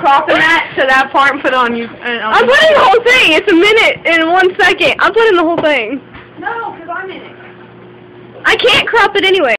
Cropping that to that part and put it on you. And on I'm putting the whole thing. It's a minute and one second. I'm putting the whole thing. No, because I'm in it. I can't crop it anyway.